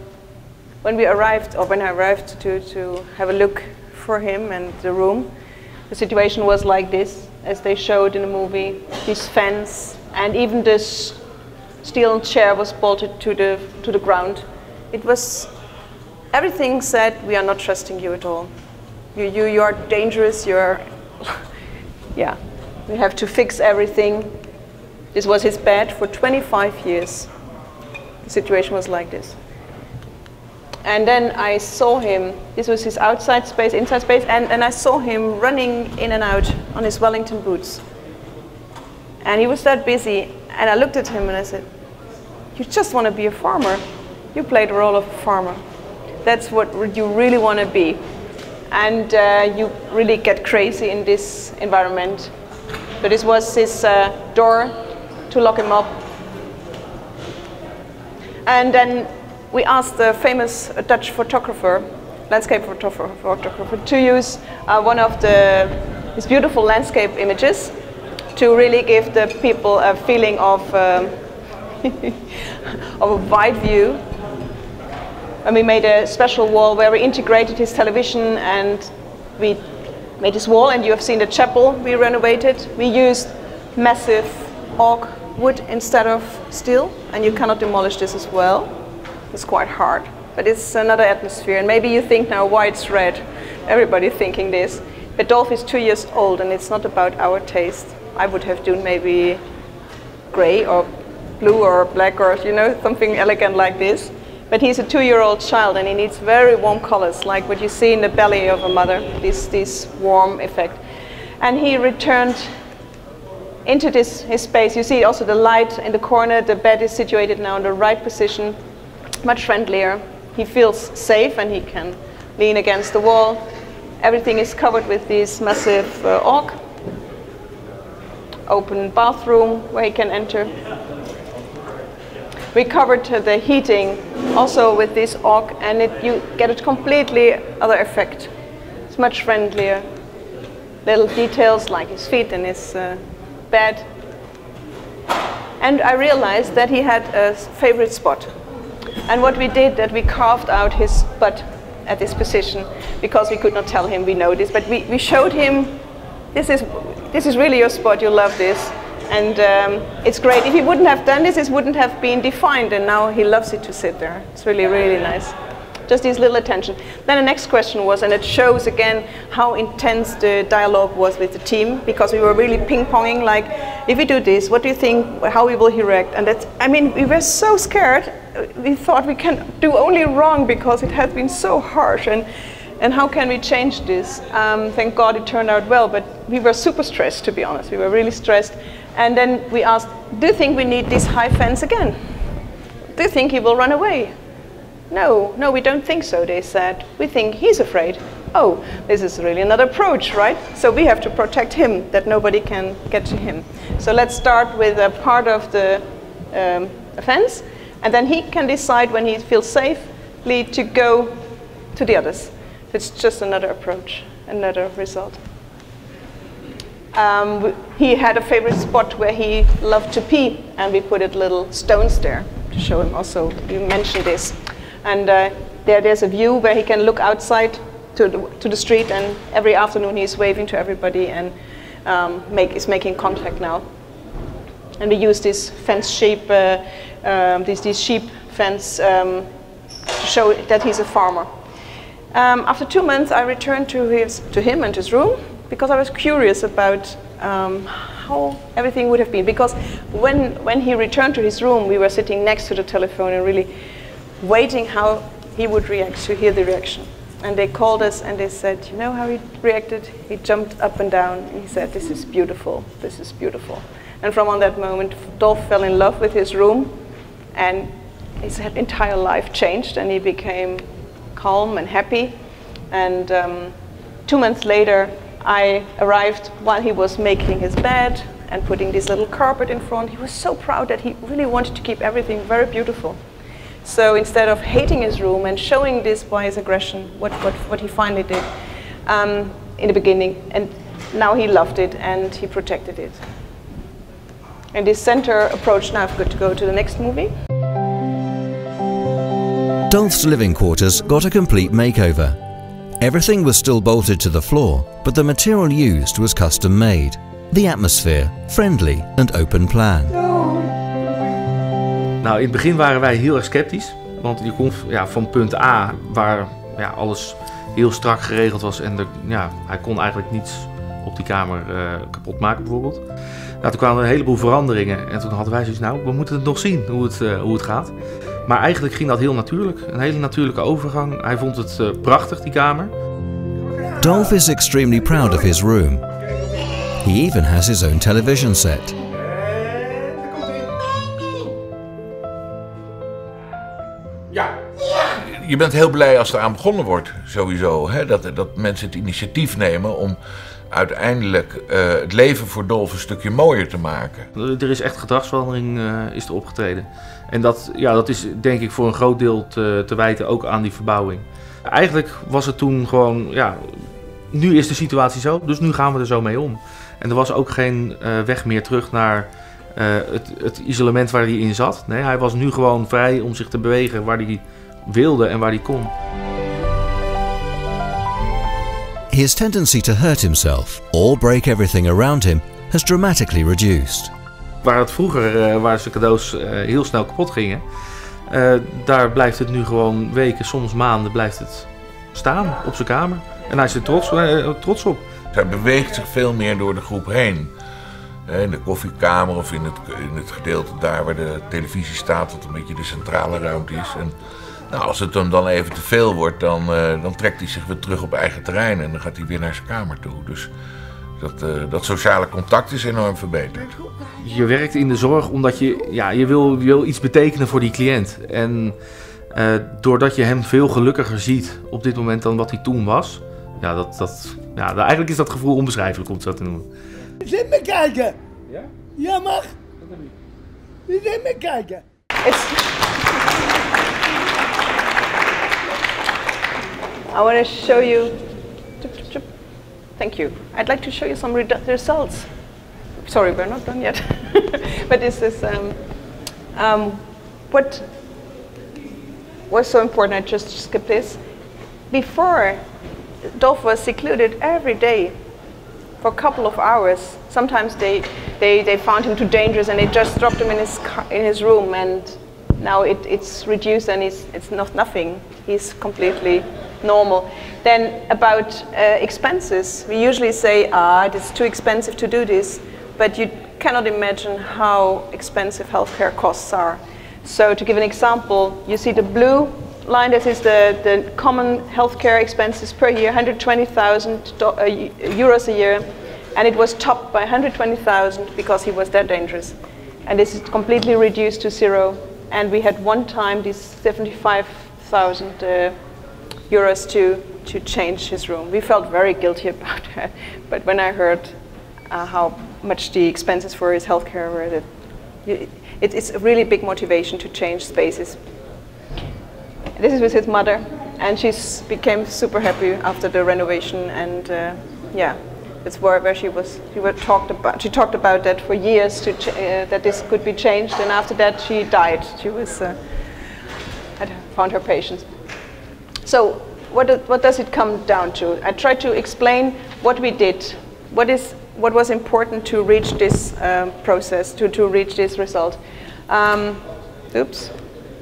when we arrived, or when I arrived to, to have a look for him and the room, the situation was like this, as they showed in the movie. This fence, and even this steel chair was bolted to the, to the ground. It was, everything said, we are not trusting you at all. You, you, you are dangerous, you're, yeah, we have to fix everything. This was his bed for 25 years. The situation was like this. And then I saw him, this was his outside space, inside space, and, and I saw him running in and out on his Wellington boots. And he was that busy, and I looked at him and I said, You just want to be a farmer. You play the role of a farmer. That's what you really want to be. And uh, you really get crazy in this environment. So this was his uh, door to lock him up. And then we asked the famous Dutch photographer, landscape photographer, to use uh, one of the, his beautiful landscape images to really give the people a feeling of, um, of a wide view. And we made a special wall where we integrated his television and we made this wall and you have seen the chapel we renovated. We used massive oak wood instead of steel and you cannot demolish this as well. It's quite hard, but it's another atmosphere. And maybe you think now, why it's red? Everybody thinking this. But Dolph is two years old, and it's not about our taste. I would have done maybe gray or blue or black or you know something elegant like this. But he's a two-year-old child, and he needs very warm colors, like what you see in the belly of a mother. This this warm effect. And he returned into this his space. You see also the light in the corner. The bed is situated now in the right position much friendlier. He feels safe and he can lean against the wall. Everything is covered with this massive uh, oak. Open bathroom where he can enter. We covered uh, the heating also with this oak and it, you get a completely other effect. It's much friendlier. Little details like his feet and his uh, bed. And I realized that he had a favorite spot and what we did that we carved out his butt at this position because we could not tell him we know this, but we, we showed him this is, this is really your spot, you love this. And um, it's great. If he wouldn't have done this, it wouldn't have been defined, and now he loves it to sit there. It's really, really nice. Just these little attention. Then the next question was, and it shows again how intense the dialogue was with the team, because we were really ping-ponging, like, if we do this, what do you think, how will he react? And that's, I mean, we were so scared, we thought we can do only wrong because it has been so harsh and and how can we change this? Um, thank God it turned out well, but we were super stressed, to be honest. We were really stressed. And then we asked, do you think we need this high fence again? Do you think he will run away? No, no, we don't think so, they said. We think he's afraid. Oh, this is really another approach, right? So we have to protect him, that nobody can get to him. So let's start with a part of the um, fence and then he can decide when he feels safely to go to the others. It's just another approach, another result. Um, he had a favorite spot where he loved to pee, and we put it little stones there to show him also. You mentioned this. And uh, there, there's a view where he can look outside to the, to the street, and every afternoon he's waving to everybody and um, make, is making contact now. And we use this fence shape uh, um, these, these sheep fence um, to show that he's a farmer. Um, after two months, I returned to, his, to him and his room because I was curious about um, how everything would have been. Because when, when he returned to his room, we were sitting next to the telephone and really waiting how he would react, to hear the reaction. And they called us and they said, you know how he reacted? He jumped up and down and he said, this is beautiful, this is beautiful. And from on that moment, Dolph fell in love with his room and his entire life changed and he became calm and happy. And um, two months later, I arrived while he was making his bed and putting this little carpet in front. He was so proud that he really wanted to keep everything very beautiful. So instead of hating his room and showing this by his aggression, what, what, what he finally did um, in the beginning, and now he loved it and he protected it. And this center approach, now I've got to go to the next movie. Dolph's living quarters got a complete makeover. Everything was still bolted to the floor, but the material used was custom made. The atmosphere, friendly and open plan. Nou, in het begin waren wij heel erg sceptisch. Want je kon ja, van punt A, waar ja, alles heel strak geregeld was en de, ja, hij kon eigenlijk niets op die kamer uh, kapot maken bijvoorbeeld. Nou, toen kwamen er een heleboel veranderingen en toen hadden wij zoiets, nou, we moeten het nog zien hoe het, uh, hoe het gaat. Maar eigenlijk ging dat heel natuurlijk, een hele natuurlijke overgang. Hij vond het uh, prachtig, die kamer. Dolph is extremely proud of his room. He even has his own television set. je bent heel blij als er aan begonnen wordt, sowieso. Hè? Dat, dat mensen het initiatief nemen om uiteindelijk uh, het leven voor Dolf een stukje mooier te maken. Er is echt gedragsverandering uh, is er opgetreden. En dat, ja, dat is denk ik voor een groot deel te, te wijten ook aan die verbouwing. Eigenlijk was het toen gewoon, ja, nu is de situatie zo, dus nu gaan we er zo mee om. En er was ook geen uh, weg meer terug naar het, het isolement waar hij in zat. Nee, hij was nu gewoon vrij om zich te bewegen waar hij wilde en waar hij kon. His tendency to hurt himself or break everything around him has dramatically reduced. Waar het vroeger, uh, waar zijn cadeaus uh, heel snel kapot gingen, uh, daar blijft het nu gewoon weken, soms maanden, blijft het staan op zijn kamer. En hij is er trots, trots op. Hij beweegt zich veel meer door de groep heen. In de koffiekamer of in het, in het gedeelte daar waar de televisie staat, wat een beetje de centrale ruimte is. En nou, als het hem dan even te veel wordt, dan, dan trekt hij zich weer terug op eigen terrein en dan gaat hij weer naar zijn kamer toe. Dus dat, uh, dat sociale contact is enorm verbeterd. Je werkt in de zorg omdat je, ja, je, wil, je wil iets betekenen voor die cliënt. En uh, doordat je hem veel gelukkiger ziet op dit moment dan wat hij toen was, ja, dat, dat, ja, eigenlijk is dat gevoel onbeschrijfelijk om het zo te noemen. Zit me kijken! Ja? Ja, mag! Zit me kijken! I want to show you, thank you. I'd like to show you some results. Sorry, we're not done yet. but this is um, um, what was so important, I just skipped this. Before, Dolph was secluded every day for a couple of hours. Sometimes they, they, they found him too dangerous and they just dropped him in his, in his room and now it, it's reduced and it's, it's not nothing. He's completely normal. Then about uh, expenses, we usually say, ah, it's too expensive to do this, but you cannot imagine how expensive healthcare costs are. So to give an example, you see the blue line, that is the, the common healthcare expenses per year, 120,000 uh, euros a year, and it was topped by 120,000 because he was that dangerous. And this is completely reduced to zero, and we had one time these 75,000 uh, euros to, to change his room. We felt very guilty about that, but when I heard uh, how much the expenses for his healthcare were, that it, it's a really big motivation to change spaces. This is with his mother, and she became super happy after the renovation, and uh, yeah, it's where, where she was. She was talked about. She talked about that for years to uh, that this could be changed, and after that she died. She was uh, had found her patience. So what, do, what does it come down to? I tried to explain what we did, what, is, what was important to reach this uh, process, to, to reach this result. Um, oops.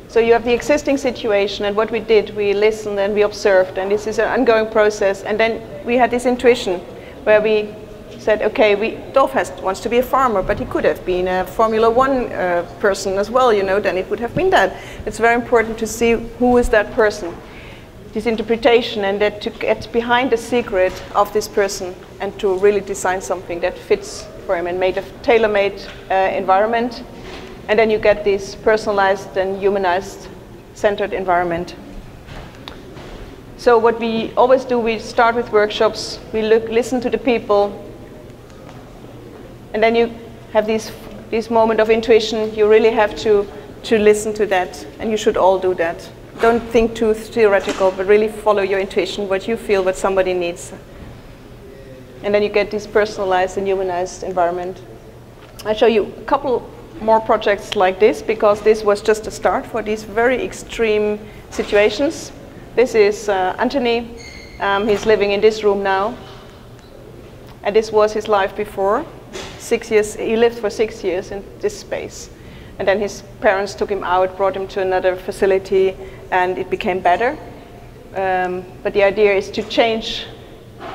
So you have the existing situation and what we did, we listened and we observed and this is an ongoing process and then we had this intuition where we said, okay, we, Dolph has, wants to be a farmer, but he could have been a Formula One uh, person as well, you know, then it would have been that. It's very important to see who is that person this interpretation and that to get behind the secret of this person and to really design something that fits for him and made a tailor-made uh, environment. And then you get this personalized and humanized centered environment. So what we always do, we start with workshops, we look, listen to the people, and then you have this, this moment of intuition, you really have to, to listen to that, and you should all do that don't think too theoretical, but really follow your intuition, what you feel, what somebody needs. And then you get this personalized and humanized environment. I'll show you a couple more projects like this because this was just a start for these very extreme situations. This is uh, Anthony. Um, he's living in this room now. And this was his life before. Six years, he lived for six years in this space. And then his parents took him out, brought him to another facility, and it became better. Um, but the idea is to change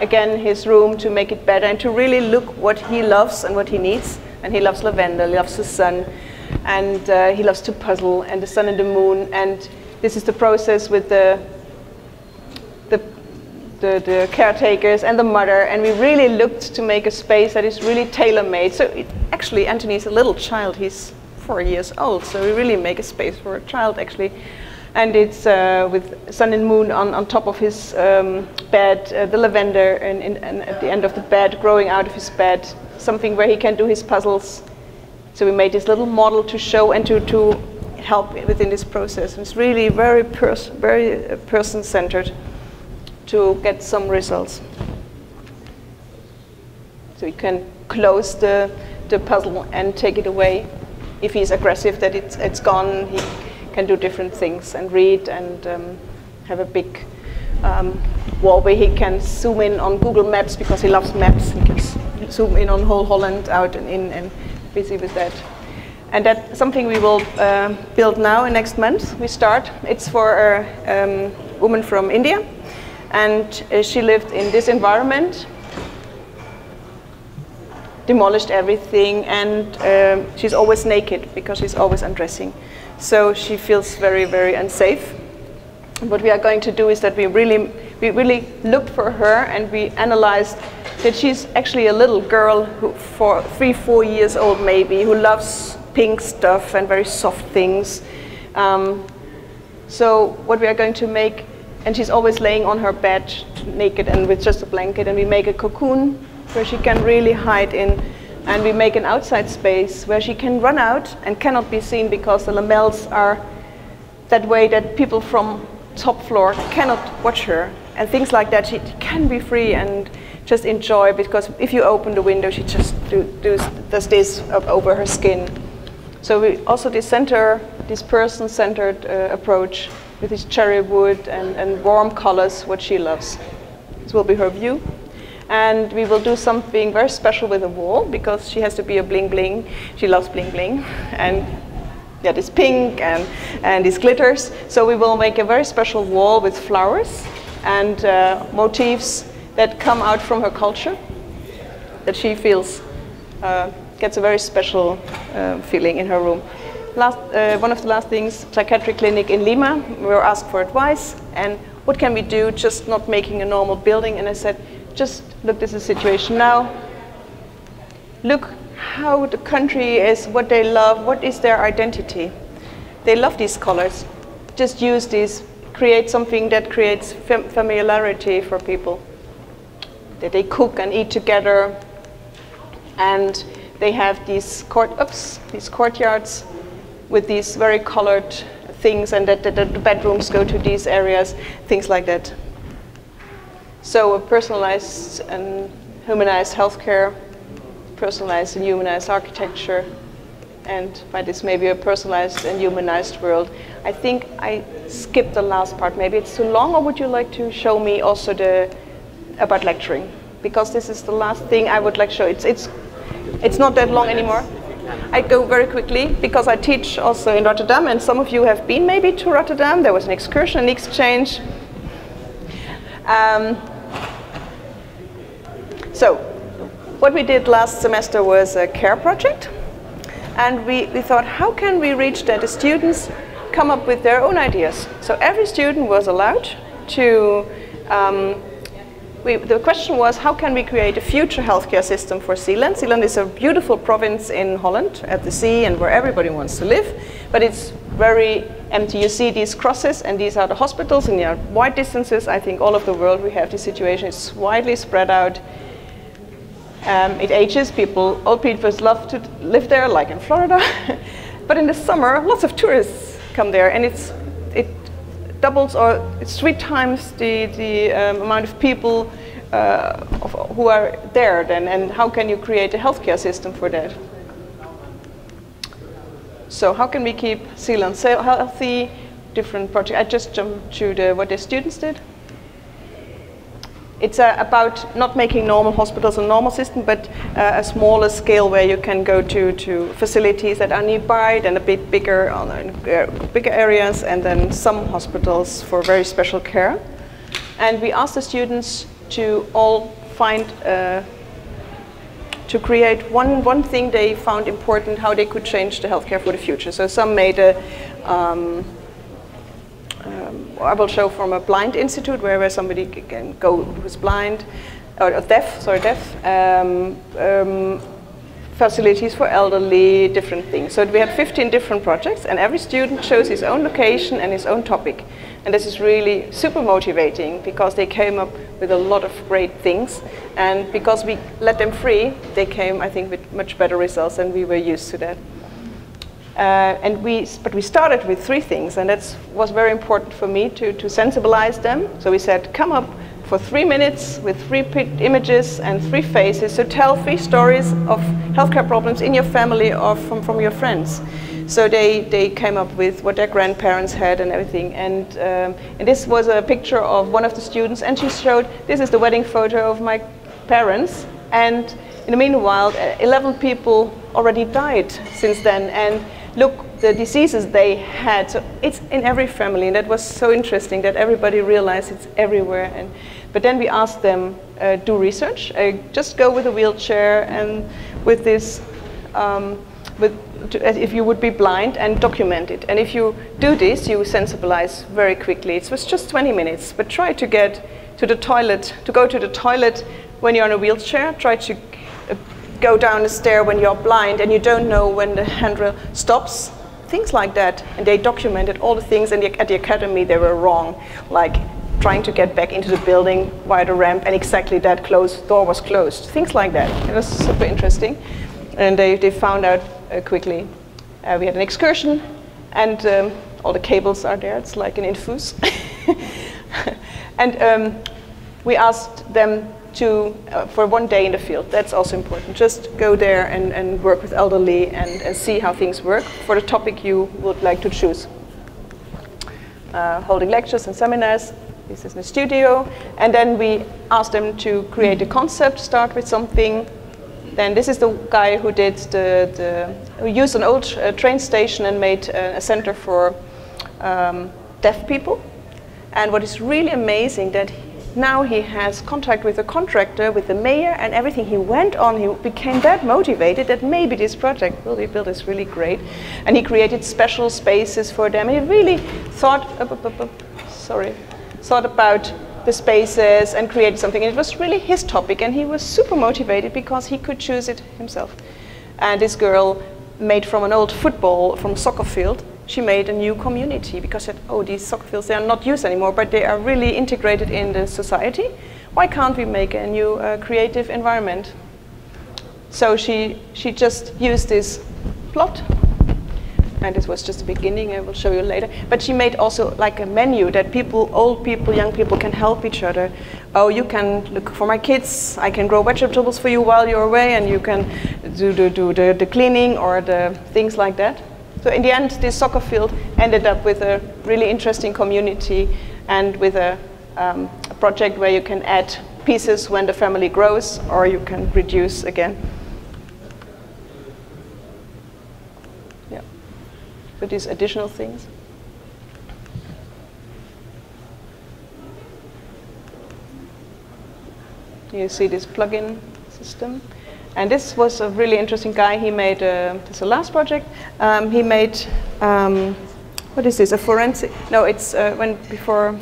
again his room to make it better and to really look what he loves and what he needs. And he loves lavender, he loves the sun, and uh, he loves to puzzle, and the sun and the moon. And this is the process with the, the, the, the caretakers and the mother. And we really looked to make a space that is really tailor made. So it, actually, is a little child. He's four years old, so we really make a space for a child actually and it's uh, with sun and moon on, on top of his um, bed, uh, the lavender and, and, and, at the end of the bed, growing out of his bed, something where he can do his puzzles. So we made this little model to show and to, to help within this process. It's really very, pers very uh, person-centered to get some results. So you can close the, the puzzle and take it away. If he's aggressive, that it's, it's gone. He, can do different things and read and um, have a big um, wall where he can zoom in on Google Maps because he loves maps. He can zoom in on whole Holland out and in and busy with that. And that's something we will uh, build now in next month. We start. It's for a um, woman from India, and uh, she lived in this environment, demolished everything, and uh, she's always naked because she's always undressing. So she feels very, very unsafe. What we are going to do is that we really, we really looked for her and we analyzed that she's actually a little girl who, for three, four years old maybe, who loves pink stuff and very soft things. Um, so what we are going to make, and she's always laying on her bed naked and with just a blanket, and we make a cocoon where she can really hide in and we make an outside space where she can run out and cannot be seen because the lamelles are that way that people from top floor cannot watch her and things like that. She can be free and just enjoy because if you open the window, she just do, do, does this over her skin. So we also this center, this person-centered uh, approach with this cherry wood and, and warm colors, what she loves. This will be her view and we will do something very special with the wall because she has to be a bling bling. She loves bling bling and yeah, this pink and, and these glitters. So we will make a very special wall with flowers and uh, motifs that come out from her culture that she feels uh, gets a very special uh, feeling in her room. Last, uh, one of the last things, psychiatric clinic in Lima, we were asked for advice and what can we do just not making a normal building and I said just look at the situation now. Look how the country is, what they love, what is their identity. They love these colors. Just use these, create something that creates fam familiarity for people. That they cook and eat together, and they have these court ups, these courtyards, with these very colored things, and that, that the bedrooms go to these areas, things like that. So a personalized and humanized healthcare, personalized and humanized architecture, and by this maybe a personalized and humanized world. I think I skipped the last part. Maybe it's too long, or would you like to show me also the about lecturing? Because this is the last thing I would like to show. It's it's it's not that long anymore. I go very quickly because I teach also in Rotterdam, and some of you have been maybe to Rotterdam. There was an excursion, an exchange. Um, so what we did last semester was a care project. And we, we thought, how can we reach that the students come up with their own ideas? So every student was allowed to, um, we, the question was, how can we create a future healthcare system for Zeeland? Zeeland is a beautiful province in Holland at the sea and where everybody wants to live, but it's very empty. You see these crosses and these are the hospitals and they are wide distances. I think all of the world we have this situation. It's widely spread out um, it ages, people, old people love to live there, like in Florida. but in the summer, lots of tourists come there, and it's, it doubles or it's three times the, the um, amount of people uh, of, who are there then, and how can you create a healthcare system for that? So how can we keep Zeeland so healthy? Different projects. I just jumped to the, what the students did. It's uh, about not making normal hospitals a normal system, but uh, a smaller scale where you can go to, to facilities that are nearby, then a bit bigger, on, uh, bigger areas, and then some hospitals for very special care. And we asked the students to all find, uh, to create one, one thing they found important, how they could change the healthcare for the future. So some made a, um, I will show from a blind institute where, where somebody can go who's blind, or deaf, sorry, deaf. Um, um, facilities for elderly, different things. So we had 15 different projects and every student chose his own location and his own topic. And this is really super motivating because they came up with a lot of great things. And because we let them free, they came, I think, with much better results than we were used to that. Uh, and we, but we started with three things, and that was very important for me to, to sensibilize them. So we said, come up for three minutes with three images and three faces. So tell three stories of healthcare problems in your family or from, from your friends. So they, they came up with what their grandparents had and everything. And, um, and this was a picture of one of the students, and she showed this is the wedding photo of my parents. And in the meanwhile, 11 people already died since then. And look the diseases they had. So it's in every family, and that was so interesting that everybody realized it's everywhere. And but then we asked them uh, do research, uh, just go with a wheelchair and with this. Um, with, to, if you would be blind and document it. And if you do this, you sensibilize very quickly. It was just 20 minutes, but try to get to the toilet, to go to the toilet when you're in a wheelchair. Try to uh, go down the stair when you're blind and you don't know when the handrail stops, things like that. And they documented all the things and at the academy they were wrong, like trying to get back into the building via the ramp and exactly that closed door was closed, things like that. It was super interesting. And they, they found out uh, quickly. Uh, we had an excursion and um, all the cables are there, it's like an infus. and um, we asked them to, uh, for one day in the field. That's also important. Just go there and, and work with elderly and, and see how things work for the topic you would like to choose. Uh, holding lectures and seminars. This is the studio. And then we asked them to create a concept, start with something. Then this is the guy who did the, the who used an old uh, train station and made uh, a center for um, deaf people. And what is really amazing that now he has contact with the contractor, with the mayor, and everything. He went on, he became that motivated that maybe this project will be built is really great. And he created special spaces for them. He really thought, sorry, thought about the spaces and created something. And it was really his topic, and he was super motivated because he could choose it himself. And this girl made from an old football, from soccer field, she made a new community because said, oh, these soccer fields, they are not used anymore, but they are really integrated in the society. Why can't we make a new uh, creative environment? So she, she just used this plot, and this was just the beginning, I will show you later. But she made also like a menu that people, old people, young people can help each other. Oh, you can look for my kids, I can grow vegetables for you while you're away, and you can do, do, do the, the cleaning or the things like that. So in the end, this soccer field ended up with a really interesting community and with a, um, a project where you can add pieces when the family grows or you can reduce again. Yeah. So these additional things. You see this plug-in system. And this was a really interesting guy. He made, uh, this is the last project, um, he made, um, what is this, a forensic, no, it's uh, when before,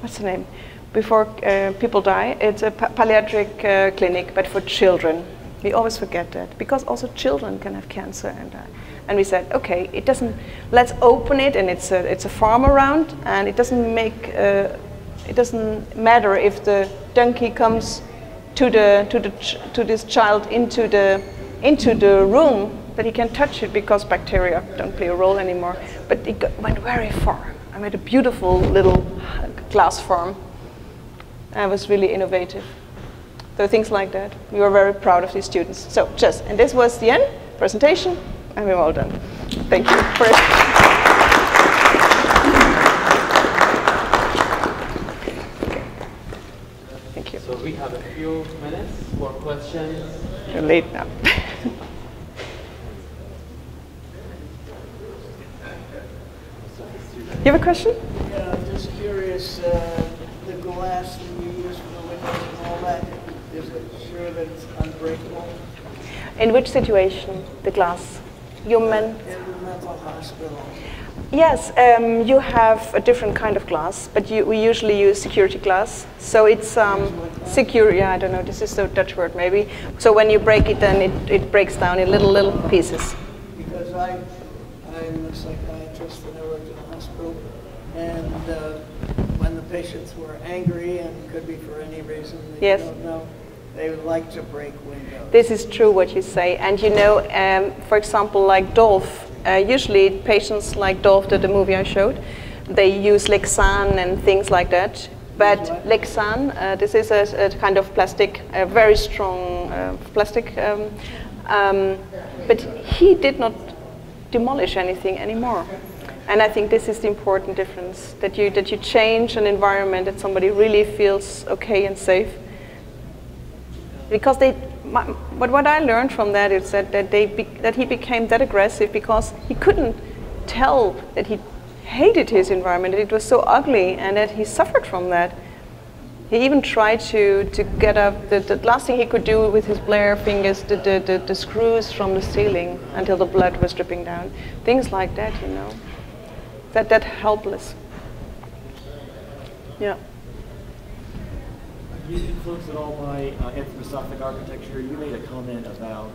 what's the name? Before uh, people die, it's a palliatric uh, clinic, but for children. We always forget that, because also children can have cancer and die. And we said, okay, it doesn't, let's open it, and it's a, it's a farm around, and it doesn't make, uh, it doesn't matter if the donkey comes to the to the to this child into the into the room that he can touch it because bacteria don't play a role anymore. But it got, went very far. I made a beautiful little glass farm. I was really innovative. So things like that. We were very proud of these students. So just, and this was the end presentation, and we're all done. Thank you. For Thank you. So we have a few minutes for questions. You're late now. you have a question? Yeah, I'm just curious, uh, the glass that you use for the windows and all that, is it sure that it's unbreakable? In which situation? The glass? Human? In the mental hospital? Yes, um, you have a different kind of glass, but you, we usually use security glass. So it's um, secure. Yeah, I don't know. This is the Dutch word, maybe. So when you break it, then it, it breaks down in little little pieces. Because I, I'm a psychiatrist and I worked in a hospital, and uh, when the patients were angry, and could be for any reason that Yes. don't know, they would like to break windows. This is true what you say. And you know, um, for example, like Dolph, uh, usually patients like Dolph, the, the movie I showed, they use Lexan and things like that. But Lexan, uh, this is a, a kind of plastic, a very strong uh, plastic. Um, um, but he did not demolish anything anymore. And I think this is the important difference that you that you change an environment that somebody really feels okay and safe because they my, but what I learned from that is that, that they be, that he became that aggressive because he couldn't tell that he hated his environment that it was so ugly and that he suffered from that. He even tried to, to get up the, the last thing he could do with his Blair fingers the, the, the, the screws from the ceiling until the blood was dripping down. Things like that you know. That that helpless. Yeah You influenced at all by uh, anthroposophic architecture. You made a comment about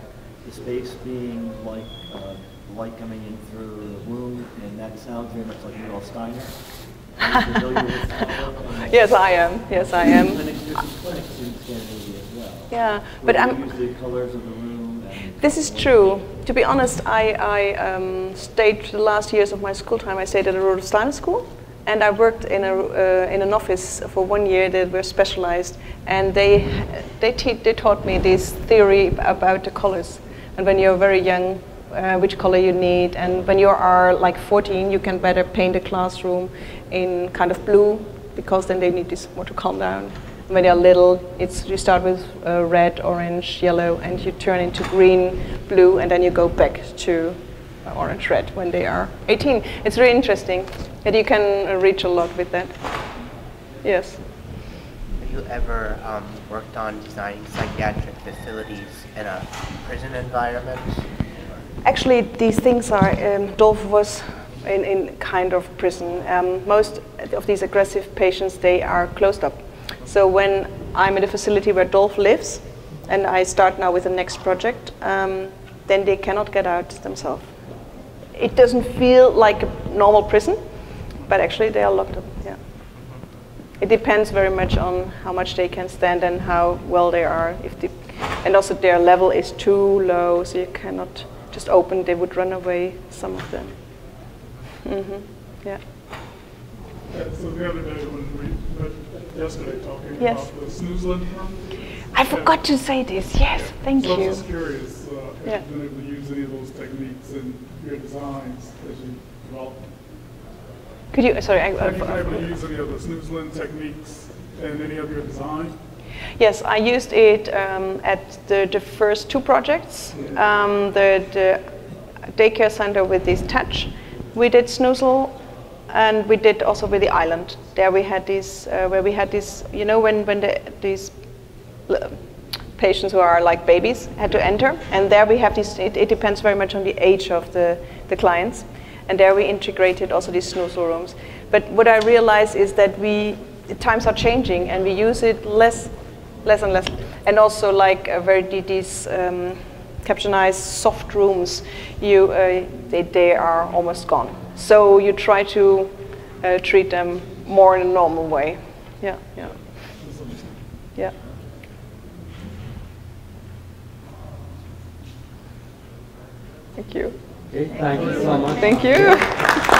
the space being like uh, light coming in through the womb, and that sounds very much like Rudolf Steiner. Are you Steiner? yes I am yes I am Clinics, there's some clinics in Scandinavia as well. yeah but I'm the colors of the room. This is true. To be honest, I, I um, stayed the last years of my school time. I stayed at a Rudolf Steiner school, and I worked in a uh, in an office for one year that were specialized, and they they, they taught me this theory about the colors. And when you're very young, uh, which color you need, and when you are like 14, you can better paint a classroom in kind of blue because then they need this more to calm down. When they're little, it's you start with uh, red, orange, yellow, and you turn into green, blue, and then you go back to orange, red when they are 18. It's really interesting, that you can uh, reach a lot with that. Yes. Have you ever um, worked on designing psychiatric facilities in a prison environment? Actually, these things are. Um, Dolph was in, in kind of prison. Um, most of these aggressive patients they are closed up. So when I'm in a facility where Dolph lives, and I start now with the next project, um, then they cannot get out themselves. It doesn't feel like a normal prison, but actually they are locked up. Yeah. It depends very much on how much they can stand and how well they are. If the, and also their level is too low, so you cannot just open. They would run away. Some of them. Mm -hmm. Yeah. Yeah, so the other day when we met yesterday talking Yes. about the Snoezelen. I forgot to say this. Yes, thank so I you. was just curious, uh, if Yeah. you've been able to use any of those techniques in your designs as you develop. Could you? Sorry, I, Have you been able to use any of the Snoezelen techniques in any of your design? Yes, I used it um, at the, the first two projects. Um, the, the daycare center with this touch. We did Snoozle, and we did also with the island. There we had this, uh, where we had this, you know, when, when the, these patients who are like babies had to enter, and there we have this, it, it depends very much on the age of the, the clients. And there we integrated also these snoozle rooms. But what I realize is that we, times are changing and we use it less, less and less. And also like uh, very the- these um, captionized soft rooms, you, uh, they, they are almost gone. So you try to uh, treat them more in a normal way. Yeah. Yeah. Thank you. Okay, thank you so much. Thank you.